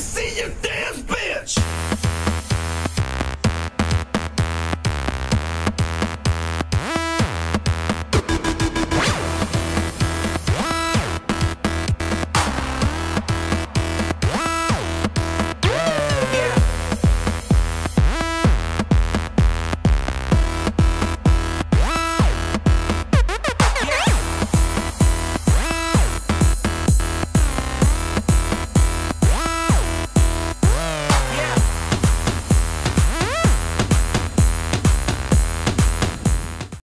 see you dance, bitch!